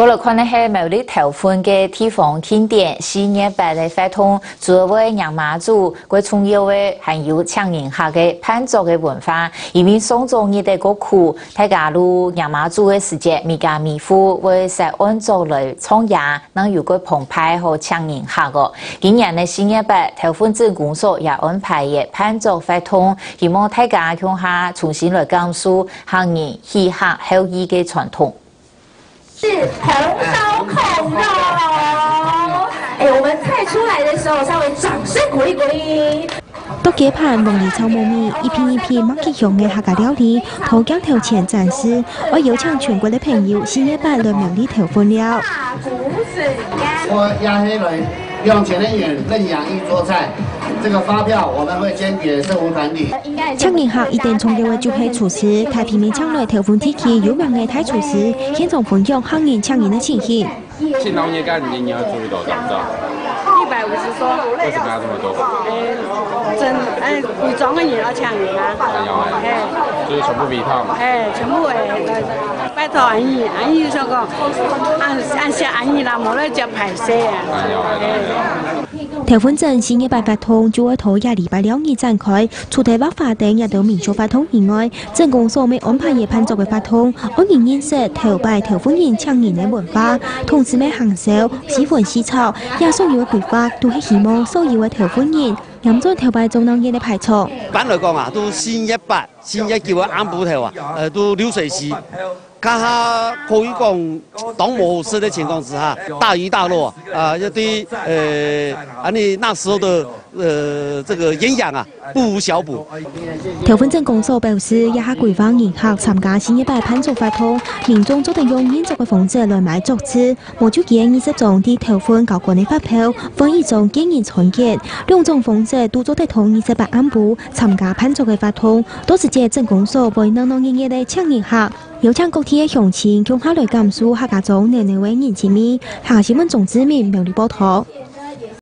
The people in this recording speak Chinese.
个落看能是某啲头分嘅地方庆典，四月八日发通作为娘妈祖，佢重要嘅含有昌宁下嘅潘祖嘅文化，因为宋朝你哋国库太假如娘妈祖嘅时节，咪家咪富，为实安做来创业，能有个澎湃和强人下个。今年嘅新一八，头分政府所也安排嘅潘祖发通，希望大家乡下重新来讲述汉人、嘻客、后裔嘅传统。是红烧孔肉。哎，我们菜出来的时候，稍微掌声鼓励鼓励。都几盘梦里草猫咪，一片一片，马吉祥的客家料理，土江头前展示，我邀请全国的朋友，新一班来庙里头分了。我压黑来，两千的元，恁养一桌菜。这个发票我们会坚决是无能力。枪民一天从六位就开处时，太平面枪内台风天气有两日太储时，现场风用二千枪银的气气。干，你你要注意到，一百五十多，为什么这么多？真，哎，贵的人要啊。哎，全部哎，拜托阿姨，阿姨说个，俺俺些阿姨啦，没来接拍摄啊。哎呀，哎呀。结婚证新的办通，周二头廿二、廿三展开，除台北发证也都明确发通以外，正公所没安排人拍作为发通。我今认识头拜头婚人抢人的文化，同知没喊少，喜欢喜也廿三月几发，都希望所有的头婚人饮咗条牌仲當嘢嚟排错。反來讲啊，都先一百，先一叫啊啱補條啊，誒都流水時。看下可以讲，当务之的，情况是哈，大鱼大肉啊，一啲呃，啊你那时候的，呃，这个营养啊，不补小补。调分镇工作表示，一下桂芳银行参加新一代盘族发通，民众足得用选择个方式来买竹子，无条件二十种啲调分交个人发票，分一种经营创业，两种方式都做得同二十八安步参加盘族个发通，都是这镇公所为农农业的抢年客。有请国地的乡亲，用花来甘肃客家中奶奶为年前味。下面是总主面苗丽波涛。